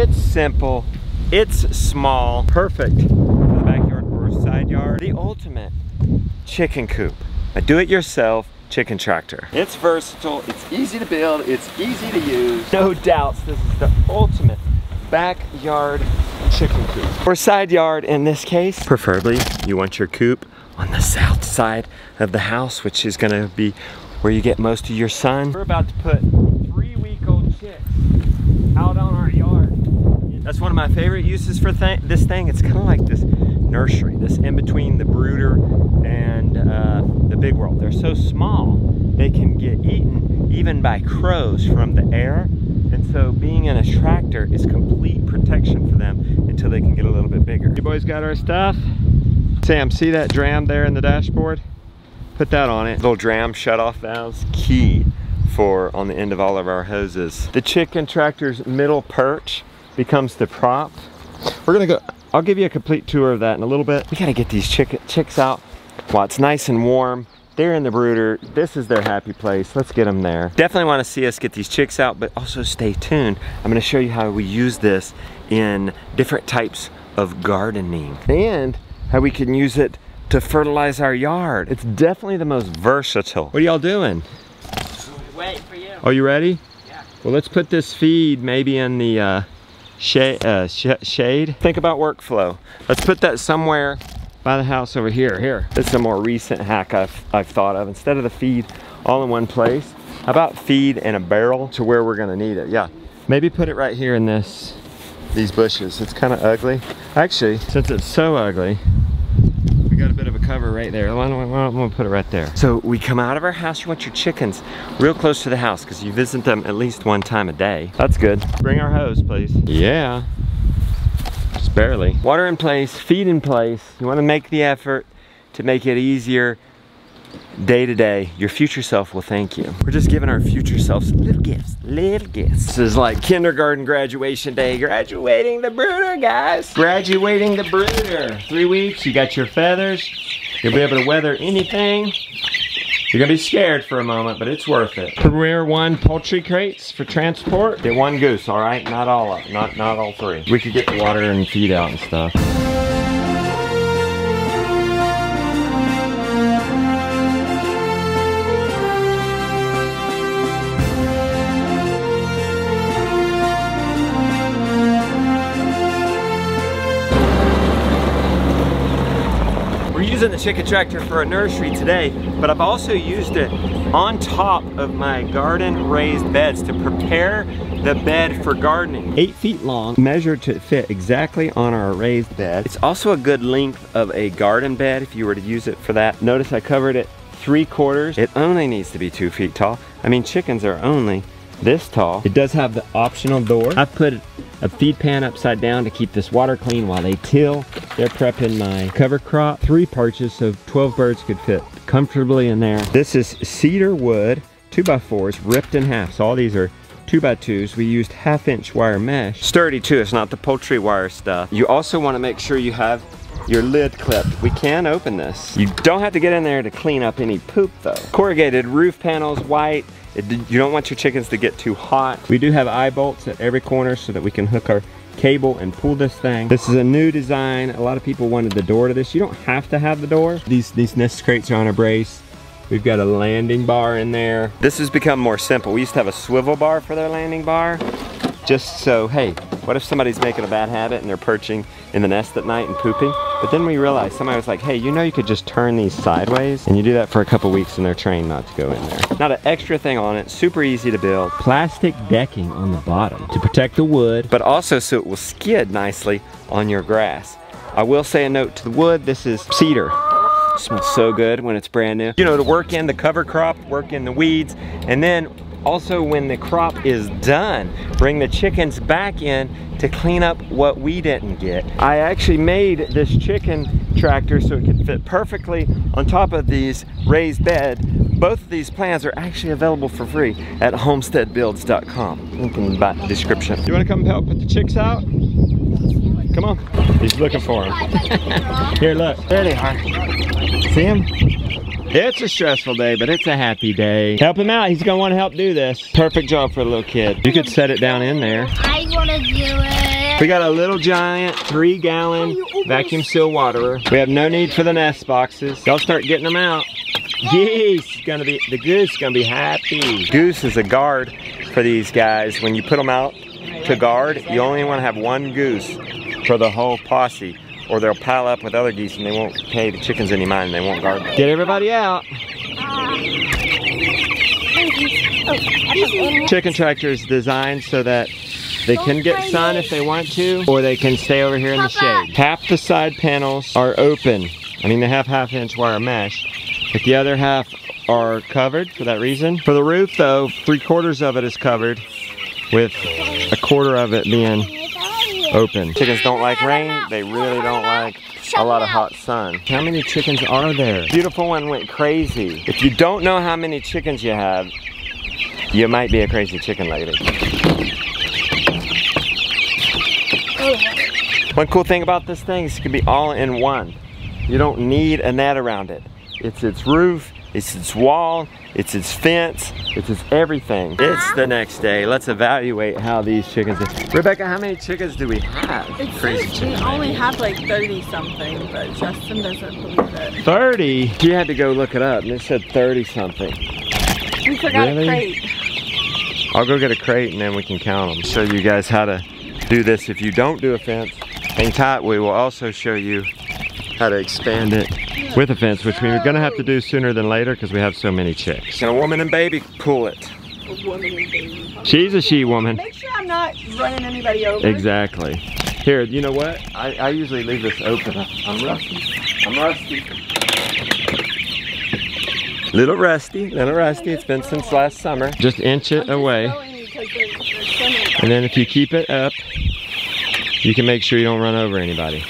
It's simple, it's small, perfect for the backyard or side yard. The ultimate chicken coop. A do-it-yourself chicken tractor. It's versatile, it's easy to build, it's easy to use. No doubts, this is the ultimate backyard chicken coop. Or side yard in this case. Preferably, you want your coop on the south side of the house, which is gonna be where you get most of your sun. We're about to put three week old chicks out on our yard. That's one of my favorite uses for th this thing. It's kind of like this nursery, this in between the brooder and uh, the big world. They're so small, they can get eaten even by crows from the air. And so being in a tractor is complete protection for them until they can get a little bit bigger. You boys got our stuff? Sam, see that Dramm there in the dashboard? Put that on it. Little Dramm shut-off valves, key for on the end of all of our hoses. The chicken tractor's middle perch becomes the prop. We're gonna go, I'll give you a complete tour of that in a little bit. We gotta get these chick chicks out while it's nice and warm. They're in the brooder. This is their happy place. Let's get them there. Definitely wanna see us get these chicks out, but also stay tuned. I'm gonna show you how we use this in different types of gardening and how we can use it to fertilize our yard. It's definitely the most versatile. What are y'all doing? Wait for you. Are you ready? Yeah. Well, let's put this feed maybe in the uh, shade, uh, sh shade. Think about workflow. Let's put that somewhere by the house over here. Here, this is a more recent hack I've, I've thought of. Instead of the feed all in one place, how about feed in a barrel to where we're gonna need it? Yeah, maybe put it right here in this, these bushes. It's kind of ugly. Actually, since it's so ugly, we got a bit of a cover right there. Why don't we, why don't we put it right there? So we come out of our house, you want your chickens real close to the house because you visit them at least one time a day. That's good. Bring our hose, please. Yeah. Just barely. Water in place, feed in place. You want to make the effort to make it easier day to day. Your future self will thank you. We're just giving our future selves little gifts, little gifts. This is like kindergarten graduation day. Graduating the brooder, guys. Graduating the brooder. Three weeks, you got your feathers. You'll be able to weather anything. You're gonna be scared for a moment, but it's worth it. Premier one poultry crates for transport. Get one goose, all right? Not all of, not not all three. We could get the water and feed out and stuff. We're using the chicken tractor for a nursery today, but I've also used it on top of my garden raised beds to prepare the bed for gardening. Eight feet long, measured to fit exactly on our raised bed. It's also a good length of a garden bed if you were to use it for that. Notice I covered it three quarters. It only needs to be two feet tall. I mean, chickens are only this tall. It does have the optional door. I've put a feed pan upside down to keep this water clean while they till. They're prepping my cover crop. Three perches so 12 birds could fit comfortably in there. This is cedar wood, two by fours, ripped in half. So all these are two by twos. We used half inch wire mesh. Sturdy too, it's not the poultry wire stuff. You also wanna make sure you have your lid clipped. We can open this. You don't have to get in there to clean up any poop though. Corrugated roof panels, white. It, you don't want your chickens to get too hot. We do have eye bolts at every corner so that we can hook our cable and pull this thing. This is a new design. A lot of people wanted the door to this. You don't have to have the door. These, these nest crates are on a brace. We've got a landing bar in there. This has become more simple. We used to have a swivel bar for their landing bar. Just so, hey, what if somebody's making a bad habit and they're perching in the nest at night and pooping? But then we realized, somebody was like, hey, you know you could just turn these sideways? And you do that for a couple weeks and they're trained not to go in there. Not an extra thing on it, super easy to build. Plastic decking on the bottom to protect the wood, but also so it will skid nicely on your grass. I will say a note to the wood, this is cedar. It smells so good when it's brand new. You know, to work in the cover crop, work in the weeds, and then also when the crop is done, bring the chickens back in to clean up what we didn't get. I actually made this chicken tractor so it could fit perfectly on top of these raised bed. Both of these plans are actually available for free at homesteadbuilds.com. Link in the description. You wanna come help put the chicks out? Come on. He's looking for them. Here, look. There they are. See him? It's a stressful day, but it's a happy day. Help him out. He's gonna want to help do this. Perfect job for a little kid. You could set it down in there. I want to do it. We got a little giant three gallon vacuum seal waterer. We have no need for the nest boxes. Y'all start getting them out. Geese gonna be the goose gonna be happy. Goose is a guard for these guys. When you put them out to guard, you only want to have one goose for the whole posse, or they'll pile up with other geese and they won't pay the chickens any mind. and They won't guard them. Get everybody out. Chicken tractor is designed so that they can get sun if they want to, or they can stay over here in the shade. Half the side panels are open. I mean, they have half inch wire mesh, but the other half are covered for that reason. For the roof though, three quarters of it is covered with a quarter of it being open. Chickens don't like rain. They really don't like a lot of hot sun. How many chickens are there? Beautiful one went crazy. If you don't know how many chickens you have, you might be a crazy chicken lady. One cool thing about this thing is it can be all in one. You don't need a net around it. It's its roof, it's its wall, it's its fence, it's its everything. It's the next day. Let's evaluate how these chickens are. Rebecca, how many chickens do we have? It Crazy says we only have like 30 something, but Justin doesn't believe it. 30? She had to go look it up and it said 30 something. We forgot Really? a crate. I'll go get a crate and then we can count them. Show you guys how to do this if you don't do a fence. Hang tight, we will also show you how to expand it with a fence, which we're gonna have to do sooner than later because we have so many chicks. Can a woman and baby pull it? A woman and baby. She's a she woman. Make sure I'm not running anybody over. Exactly. Here, you know what? I, I usually leave this open. I'm rusty. I'm rusty. Little rusty, little rusty. It's been since last summer. Just inch it away. showing you 'cause they're- they're swimming. And then if you keep it up, you can make sure you don't run over anybody.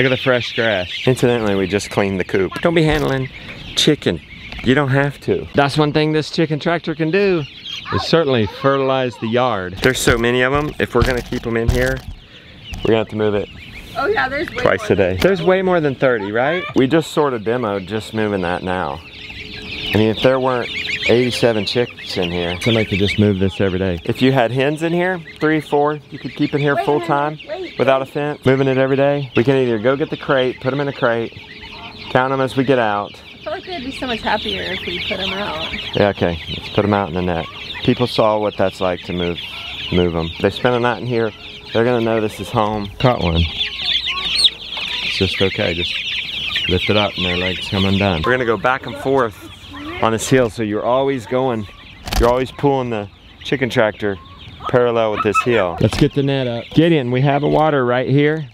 Look at the fresh grass. Incidentally, we just cleaned the coop. Don't be handling chicken. You don't have to. That's one thing this chicken tractor can do is certainly fertilize the yard. There's so many of them. If we're gonna keep them in here, we're gonna have to move it Oh yeah, there's way twice more a day. There's way more than 30, right? We just sort of demoed just moving that now. I mean, if there weren't 87 chicks in here, somebody could just move this every day. If you had hens in here, three, four, you could keep it here Wait full time wait, without a fence, moving it every day. We can either go get the crate, put them in a crate, count them as we get out. I feel like they'd be so much happier if we put them out. Yeah, okay, let's put them out in the net. People saw what that's like to move, move them. They spend a night in here, they're gonna know this is home. Caught one. It's just okay, just lift it up and their legs come undone. We're gonna go back and forth on this hill, so you're always going, you're always pulling the chicken tractor parallel with this hill. Let's get the net up. Gideon, we have a water right here.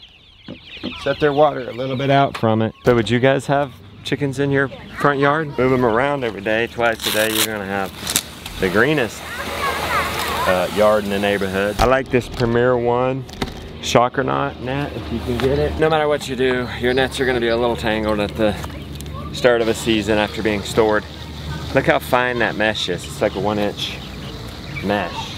Set their water a little bit out from it. So would you guys have chickens in your front yard? Move them around every day, twice a day, you're gonna have the greenest uh, yard in the neighborhood. I like this Premier One shocker knot net if you can get it. No matter what you do, your nets are gonna be a little tangled at the start of a season after being stored. Look how fine that mesh is. It's like a one inch mesh.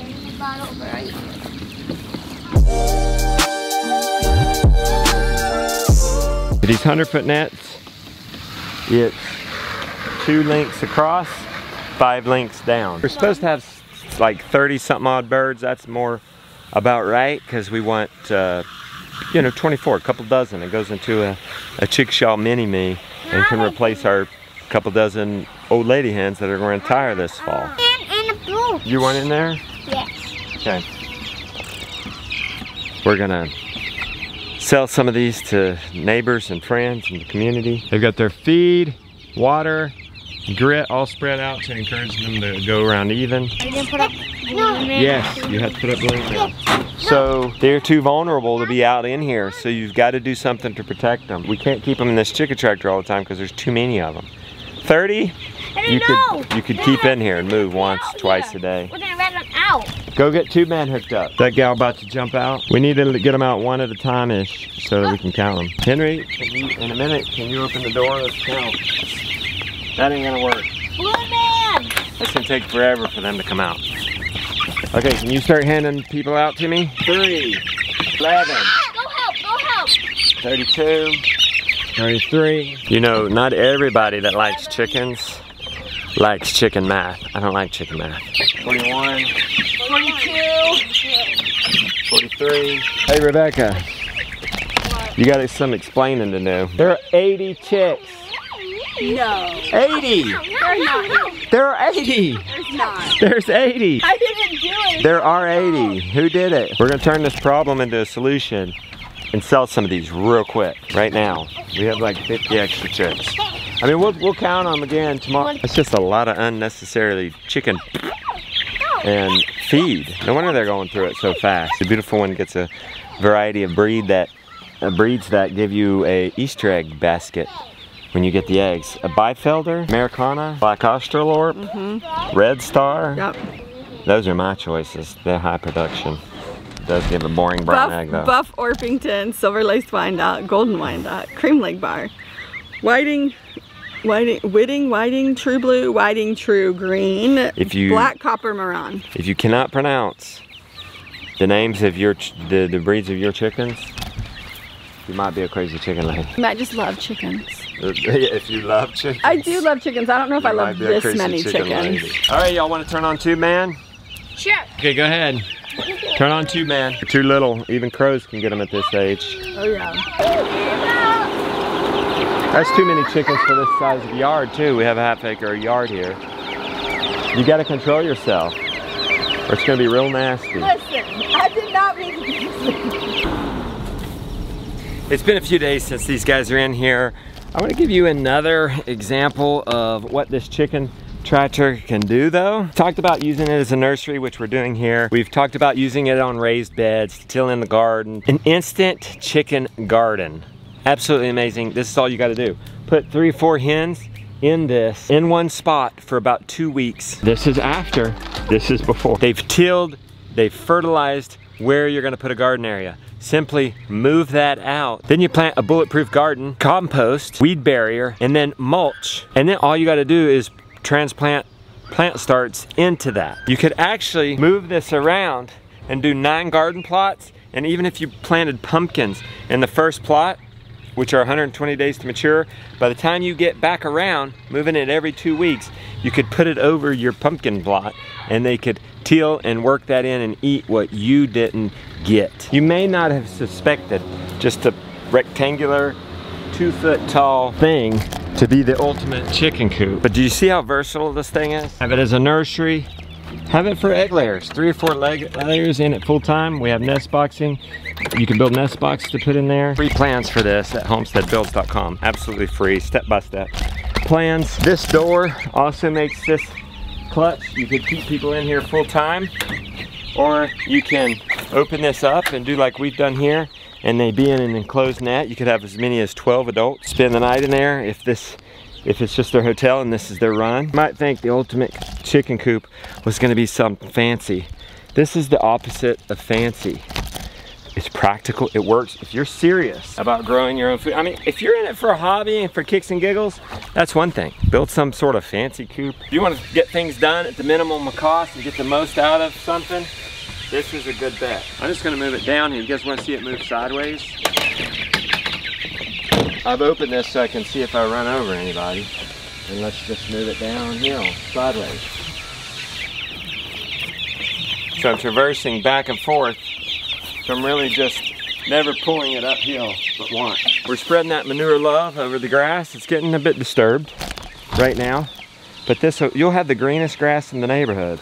These 100 foot nets, it's two links across, five links down. We're supposed to have like 30 something odd birds. That's more about right because we want, uh, you know, 24, a couple dozen. It goes into a, a chickshaw mini-me and can replace our couple dozen old lady hens that are going to tire this fall. And, and a. You want in there? Yes. Okay. We're gonna sell some of these to neighbors and friends in the community. They've got their feed, water, grit all spread out to encourage them to go around even. Are you put up no. Yes, you have to put up balloons down. So they're too vulnerable to be out in here, so you've got to do something to protect them. We can't keep them in this chicken tractor all the time because there's too many of them. 30, you could you could keep in here and move once, twice a day. We're gonna let them out. Go get two men hooked up. That gal about to jump out. We need to get them out one at a time ish so that we can count them. Henry, can you, in a minute, can you open the door? Let's count. That ain't gonna work. Blue man. It's gonna take forever for them to come out. Okay, can you start handing people out to me? Three, 11, ah, Go help. Go help. 32, 33. You know, not everybody that likes chickens likes chicken math. I don't like chicken math. 41, 42. three. Hey, Rebecca. You got some explaining to do. There are 80 chicks. No, 80! they're not. There are 80! There's not. There's 80! I didn't do it. There are 80. Who did it? We're gonna turn this problem into a solution and sell some of these real quick, right now. We have like 50 extra chicks. I mean, we'll, we'll count them again tomorrow. It's just a lot of unnecessarily chicken and feed. No wonder they're going through it so fast. The beautiful one gets a variety of breed that uh, breeds that give you a Easter egg basket when you get the eggs. A Bielefelder, Ameraucana, Black Australorp, Red Star. Yep. Those are my choices. They're high production. Does give a boring brown egg though. Buff, Buff Orpington, Silver Laced Wyandotte, Golden Wyandotte, Cream Legbar, Whiting, Whiting, Whiting, Whiting, True Blue, Whiting, True Green, If you- Black Copper Maran. If you cannot pronounce the names of your ch- the, the breeds of your chickens, you might be a crazy chicken lady. You might just love chickens. if you love chickens. I do love chickens. I don't know if I love might be a this many chicken chickens. lady. All right, y'all want to turn on two man? Sure. Okay, go ahead. Turn on two man. They're too little. Even crows can get them at this age. Oh yeah. That's too many chickens for this size of yard too. We have a half acre yard here. You got to control yourself, or it's gonna be real nasty. Listen, I did not mean to It's been a few days since these guys are in here. I want to give you another example of what this chicken tractor can do though. Talked about using it as a nursery, which we're doing here. We've talked about using it on raised beds, to till in the garden. An instant chicken garden. Absolutely amazing. This is all you got to do. Put three four hens in this in one spot for about two weeks. This is after, this is before. They've tilled, they've fertilized where you're gonna put a garden area. Simply move that out. Then you plant a bulletproof garden, compost, weed barrier, and then mulch. And then all you gotta do is transplant plant starts into that. You could actually move this around and do nine garden plots. And even if you planted pumpkins in the first plot, which are 120 days to mature. By the time you get back around, moving it every two weeks, you could put it over your pumpkin plot and they could till and work that in and eat what you didn't get. You may not have suspected just a rectangular, two foot tall thing to be the ultimate chicken coop. But do you see how versatile this thing is? Have it as a nursery, have it for egg layers. Three or four leg layers in it full time. We have nest boxing. You can build nest boxes to put in there. Free plans for this at homesteadbuilds.com. Absolutely free, step by step. Plans. This door also makes this clutch. You could keep people in here full time. Or you can open this up and do like we've done here and they be in an enclosed net. You could have as many as 12 adults spend the night in there if this if it's just their hotel and this is their run. You might think the ultimate chicken coop was gonna be something fancy. This is the opposite of fancy. It's practical, it works. If you're serious about growing your own food, I mean, if you're in it for a hobby and for kicks and giggles, that's one thing. Build some sort of fancy coop. If you want to get things done at the minimum cost and get the most out of something, this is a good bet. I'm just gonna move it down here. You guys wanna see it move sideways? I've opened this so I can see if I run over anybody. And let's just move it downhill, sideways. So I'm traversing back and forth. So I'm really just never pulling it uphill, but once. We're spreading that manure love over the grass. It's getting a bit disturbed right now. But this, you'll have the greenest grass in the neighborhood,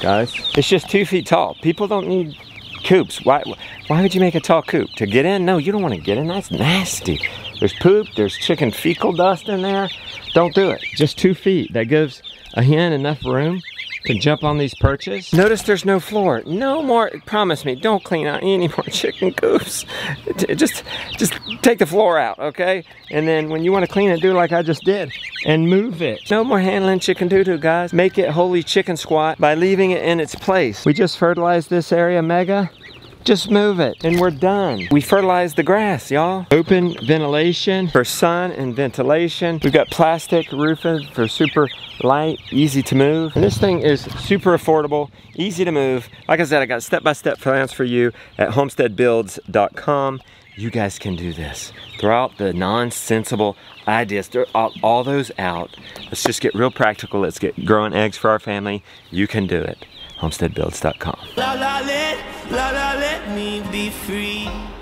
guys. It's just two feet tall. People don't need coops. Why, why would you make a tall coop? To get in? No, you don't want to get in. That's nasty. There's poop, there's chicken fecal dust in there. Don't do it. Just two feet. That gives a hen enough room to jump on these perches. Notice there's no floor. No more, promise me, don't clean out any more chicken coops. Just, just take the floor out, okay? And then when you want to clean it, do like I just did and move it. No more handling chicken doo-doo, guys. Make it holy chicken squat by leaving it in its place. We just fertilized this area mega. Just move it and we're done. We fertilize the grass, y'all. Open ventilation for sun and ventilation. We've got plastic roofing for super light, easy to move. And this thing is super affordable, easy to move. Like I said, I got step-by-step plans for you at homesteadbuilds.com. You guys can do this. Throw out the nonsensible ideas, throw all, all those out. Let's just get real practical. Let's get growing eggs for our family. You can do it. homesteadbuilds.com. La la lit, La la, let me be free.